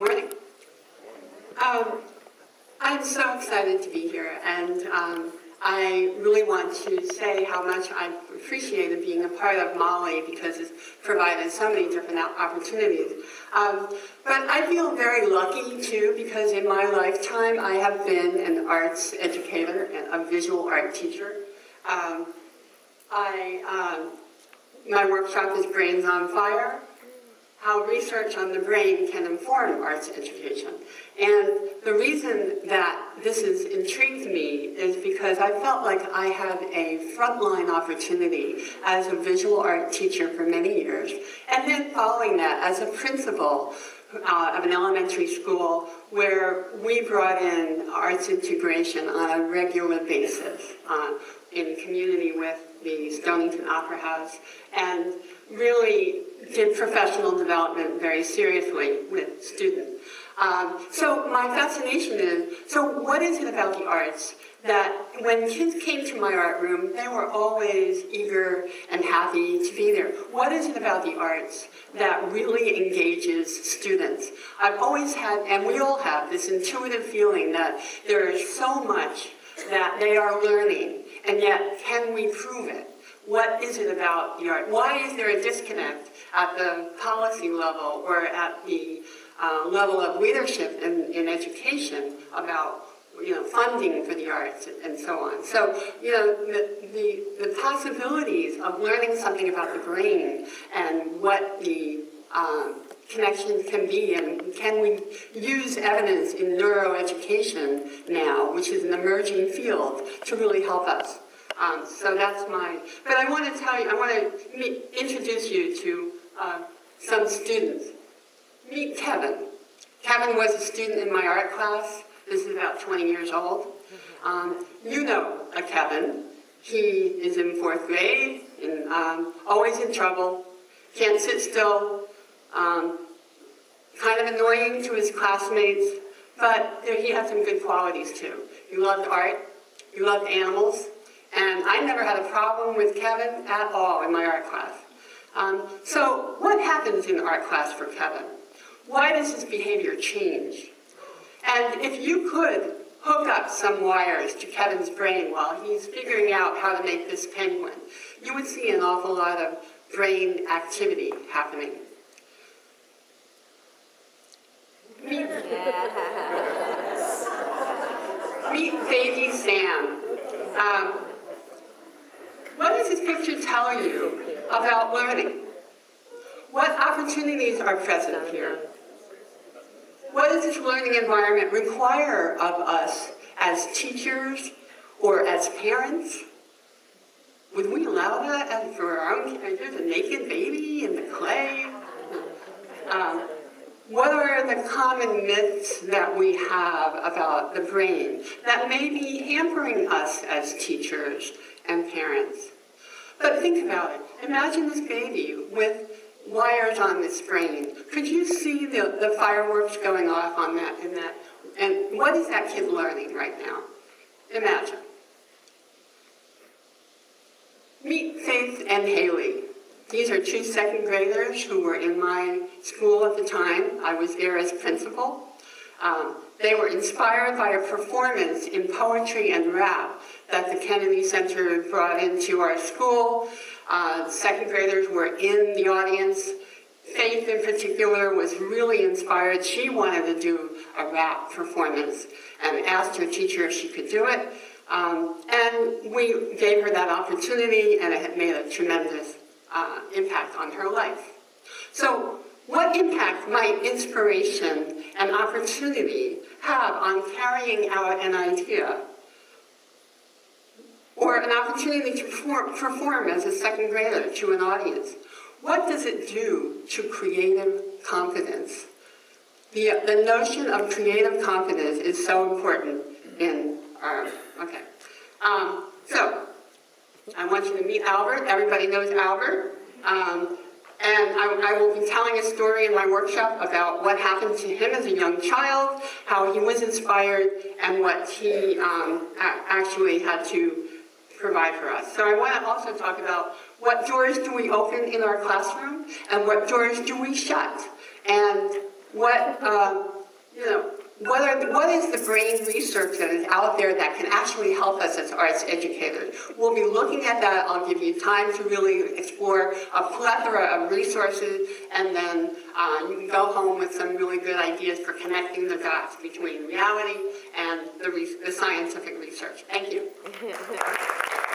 Morning. Um, I'm so excited to be here, and um, I really want to say how much I've appreciated being a part of MALI because it's provided so many different opportunities. Um, but I feel very lucky too because in my lifetime I have been an arts educator and a visual art teacher. Um, I, um, my workshop is Brains on Fire, how research on the brain can inform arts education. And the reason that this has intrigued me is because I felt like I had a frontline opportunity as a visual art teacher for many years, and then following that as a principal uh, of an elementary school where we brought in arts integration on a regular basis uh, in community with the Stonington Opera House and really did professional development very seriously with students. Um, so my fascination is, so what is it about the arts that when kids came to my art room, they were always eager and happy to be there. What is it about the arts that really engages students? I've always had, and we all have, this intuitive feeling that there is so much that they are learning, and yet can we prove it? What is it about the art? Why is there a disconnect at the policy level or at the uh, level of leadership in, in education about you know, funding for the arts and so on. So, you know, the, the, the possibilities of learning something about the brain and what the um, connections can be and can we use evidence in neuroeducation now, which is an emerging field, to really help us. Um, so that's my, but I want to tell you, I want to meet, introduce you to uh, some students. Meet Kevin. Kevin was a student in my art class. This is about 20 years old. Um, you know a Kevin. He is in fourth grade and um, always in trouble, can't sit still, um, kind of annoying to his classmates, but he had some good qualities too. He loved art, he loved animals, and I never had a problem with Kevin at all in my art class. Um, so what happens in art class for Kevin? Why does his behavior change? And if you could hook up some wires to Kevin's brain while he's figuring out how to make this penguin, you would see an awful lot of brain activity happening. Meet, baby Sam. Um, what does this picture tell you about learning? What opportunities are present here? What does this learning environment require of us as teachers or as parents? Would we allow that for our own? There's a naked baby in the clay. Um, what are the common myths that we have about the brain that may be hampering us as teachers and parents? But think about it. Imagine this baby with wires on this brain. Could you see the, the fireworks going off on that and that? And what is that kid learning right now? Imagine. Meet Faith and Haley. These are two second graders who were in my school at the time. I was there as principal. Um, they were inspired by a performance in poetry and rap that the Kennedy Center brought into our school. Uh, second graders were in the audience. Faith, in particular, was really inspired. She wanted to do a rap performance and asked her teacher if she could do it. Um, and we gave her that opportunity, and it made a tremendous uh, impact on her life. So, what impact might inspiration and opportunity have on carrying out an idea or an opportunity to perform, perform as a second grader to an audience. What does it do to creative confidence? The, the notion of creative confidence is so important in our, okay. Um, so, I want you to meet Albert. Everybody knows Albert. Um, and I, I, will be telling a story in my workshop about what happened to him as a young child, how he was inspired, and what he um, actually had to provide for us. So I want to also talk about what doors do we open in our classroom and what doors do we shut. And what, um, you know, what, are, what is the brain research that is out there that can actually help us as arts educators? We'll be looking at that. I'll give you time to really explore a plethora of resources, and then uh, you can go home with some really good ideas for connecting the dots between reality and the, re- the scientific research. Thank you.